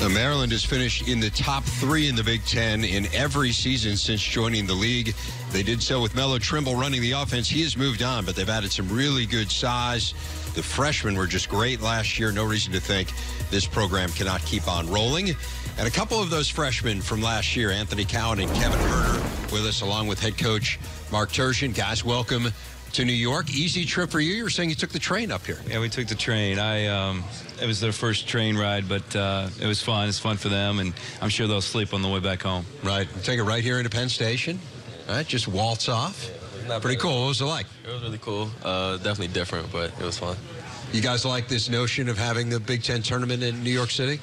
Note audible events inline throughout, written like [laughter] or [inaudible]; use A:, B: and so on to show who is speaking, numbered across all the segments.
A: Uh, Maryland has finished in the top three in the Big Ten in every season since joining the league. They did so with Melo Trimble running the offense. He has moved on, but they've added some really good size. The freshmen were just great last year. No reason to think this program cannot keep on rolling. And a couple of those freshmen from last year, Anthony Cowan and Kevin Huerter, with us, along with head coach Mark Turgeon. Guys, welcome to New York. Easy trip for you. You were saying you took the train up here.
B: Yeah, we took the train. I um, it was their first train ride, but uh, it was fun. It's fun for them, and I'm sure they'll sleep on the way back home.
A: Right. Take it right here into Penn Station. Right. Just waltz off.
C: Not
A: Pretty
C: bad.
A: cool. What was it like?
C: It was really cool. Uh, definitely different, but it was fun.
A: You guys like this notion of having the Big Ten tournament in New York City?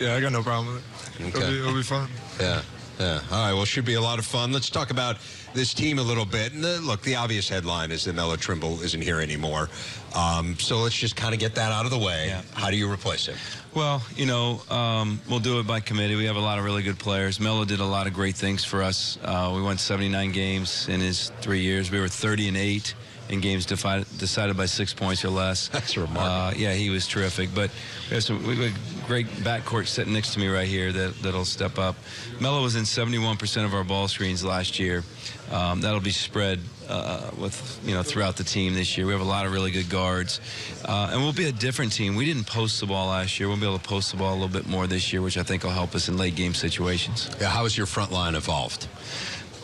D: Yeah, I got no problem with it.
A: Okay.
D: It'll, be, it'll be fun.
A: Yeah. Yeah. All right. Well, should be a lot of fun. Let's talk about this team a little bit. And uh, look, the obvious headline is that Melo Trimble isn't here anymore. Um, so let's just kind of get that out of the way.
B: Yeah.
A: How do you replace him?
B: Well, you know, um, we'll do it by committee. We have a lot of really good players. Melo did a lot of great things for us. Uh, we won 79 games in his three years. We were 30 and eight in games defi- decided by six points or less. [laughs]
A: That's remarkable.
B: Uh, yeah, he was terrific. But we have some we have a great backcourt sitting next to me right here that that'll step up. Melo was in 71% of our ball screens last year. Um, that'll be spread uh, with you know throughout the team this year. We have a lot of really good guards, uh, and we'll be a different team. We didn't post the ball last year. We'll be able to post the ball a little bit more this year, which I think will help us in late game situations.
A: Yeah. How has your front line evolved?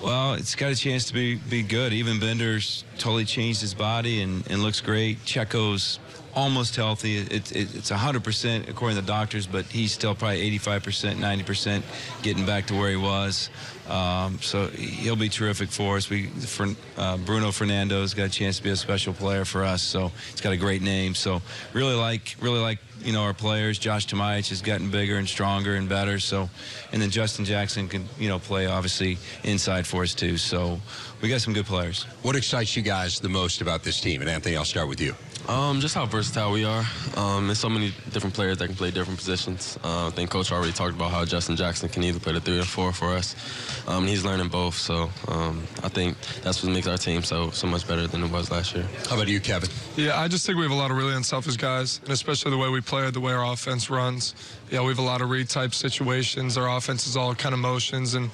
B: Well, it's got a chance to be be good. Ivan Bender's totally changed his body and, and looks great. Checo's almost healthy. It, it, it's 100% according to the doctors, but he's still probably 85%, 90% getting back to where he was. Um, so he'll be terrific for us. We for, uh, Bruno Fernando's got a chance to be a special player for us. So he's got a great name. So really like really like you know our players. Josh Tomaic has gotten bigger and stronger and better. So and then Justin Jackson can you know play obviously inside for us too. So we got some good players.
A: What excites you guys the most about this team? And Anthony, I'll start with you.
C: Um, just how versatile we are. Um, there's so many different players that can play different positions. Uh, I think Coach already talked about how Justin Jackson can either play the three or four for us. Um, he's learning both, so um, I think that's what makes our team so so much better than it was last year.
A: How about you, Kevin?
D: Yeah, I just think we have a lot of really unselfish guys, and especially the way we play, the way our offense runs. Yeah, we have a lot of read type situations. Our offense is all kind of motions, and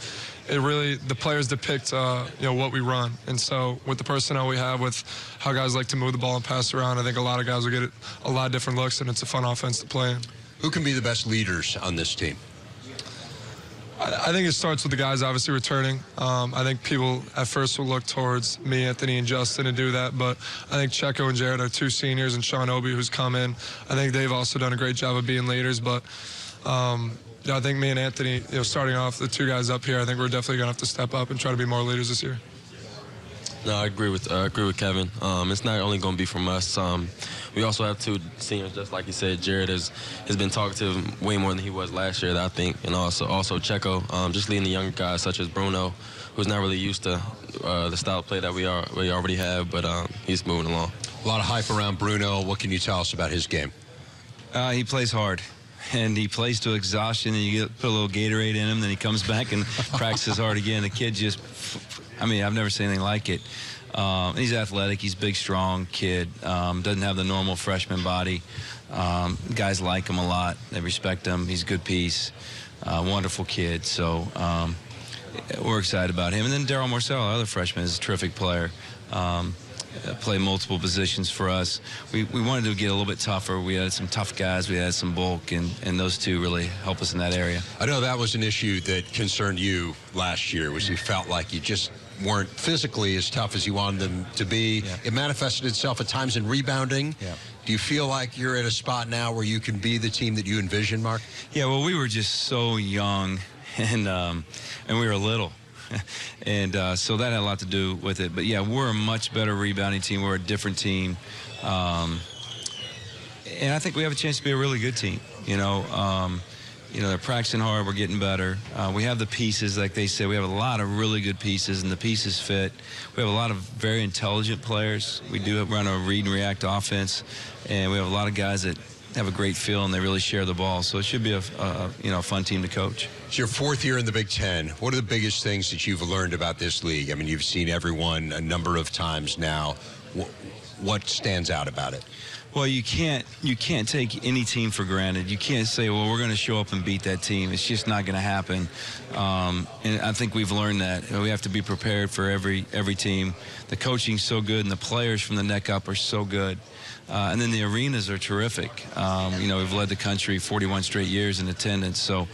D: it really the players depict uh, you know what we run. And so with the personnel we have, with how guys like to move the ball and pass around, I think a lot of guys will get a lot of different looks, and it's a fun offense to play in.
A: Who can be the best leaders on this team?
D: I I think it starts with the guys obviously returning. Um, I think people at first will look towards me, Anthony, and Justin to do that. But I think Checo and Jared are two seniors, and Sean Obi, who's come in. I think they've also done a great job of being leaders. But um, yeah, I think me and Anthony, you know, starting off the two guys up here, I think we're definitely gonna have to step up and try to be more leaders this year.
C: No, I agree with uh, I agree with Kevin. Um, it's not only going to be from us. Um, we also have two seniors, just like you said. Jared has has been talkative way more than he was last year, I think, and also also Checo, um, just leading the younger guys such as Bruno, who's not really used to uh, the style of play that we are we already have, but um, he's moving along.
A: A lot of hype around Bruno. What can you tell us about his game?
B: Uh, he plays hard. And he plays to exhaustion, and you get, put a little Gatorade in him, then he comes back and [laughs] practices hard again. The kid just, I mean, I've never seen anything like it. Um, he's athletic. He's a big, strong kid. Um, doesn't have the normal freshman body. Um, guys like him a lot. They respect him. He's a good piece. Uh, wonderful kid. So um, we're excited about him. And then Darryl Morsell, our other freshman, is a terrific player. Um, play multiple positions for us. We, we wanted to get a little bit tougher. We had some tough guys. We had some bulk, and, and those two really help us in that area.
A: I know that was an issue that concerned you last year, was you felt like you just weren't physically as tough as you wanted them to be.
B: Yeah.
A: It manifested itself at times in rebounding.
B: Yeah.
A: Do you feel like you're at a spot now where you can be the team that you envision, Mark?
B: Yeah, well, we were just so young, [laughs] and um, and we were little, [laughs] and uh, so that had a lot to do with it. But yeah, we're a much better rebounding team. We're a different team, um, and I think we have a chance to be a really good team. You know. Um, you know, they're practicing hard. We're getting better. Uh, we have the pieces, like they said. We have a lot of really good pieces, and the pieces fit. We have a lot of very intelligent players. We do run a read and react offense, and we have a lot of guys that have a great feel and they really share the ball. So it should be a, a you know fun team to coach.
A: It's your fourth year in the Big Ten. What are the biggest things that you've learned about this league? I mean, you've seen everyone a number of times now. What, stands out about it?
B: Well, you can't you can't take any team for granted. You can't say, "Well, we're going to show up and beat that team." It's just not going to happen. Um, and I think we've learned that we have to be prepared for every every team. The coaching's so good, and the players from the neck up are so good. Uh, and then the arenas are terrific. Um, you know, we've led the country 41 straight years in attendance. So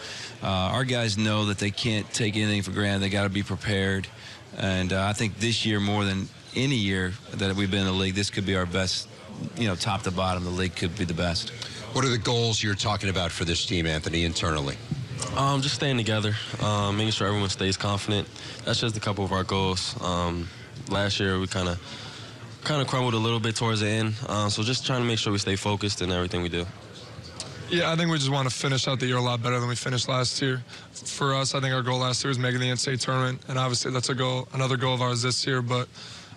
B: uh, our guys know that they can't take anything for granted. They got to be prepared. And uh, I think this year, more than any year that we've been in the league, this could be our best. You know, top to bottom, the league could be the best.
A: What are the goals you're talking about for this team, Anthony, internally?
C: Um, just staying together, um, making sure everyone stays confident. That's just a couple of our goals. Um, last year we kind of kind of crumbled a little bit towards the end, um, so just trying to make sure we stay focused in everything we do.
D: Yeah, I think we just want to finish out the year a lot better than we finished last year. For us, I think our goal last year was making the NCAA tournament, and obviously that's a goal, another goal of ours this year. But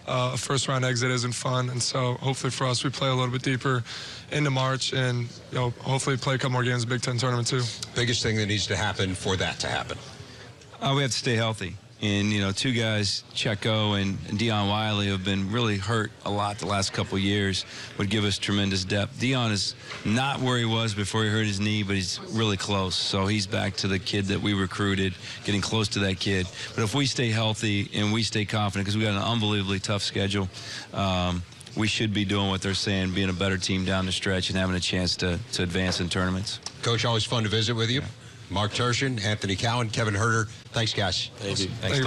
D: uh, a first round exit isn't fun, and so hopefully for us, we play a little bit deeper into March, and you know hopefully play a couple more games in the Big Ten tournament too.
A: Biggest thing that needs to happen for that to happen.
B: Uh, we have to stay healthy. And, you know, two guys, Checo and Dion Wiley, have been really hurt a lot the last couple years, would give us tremendous depth. Dion is not where he was before he hurt his knee, but he's really close. So he's back to the kid that we recruited, getting close to that kid. But if we stay healthy and we stay confident, because we got an unbelievably tough schedule, um, we should be doing what they're saying, being a better team down the stretch and having a chance to, to advance in tournaments.
A: Coach, always fun to visit with you. Mark Turgeon, Anthony Cowan, Kevin Huerter. Thanks, guys.
C: Thank you.
B: Thanks.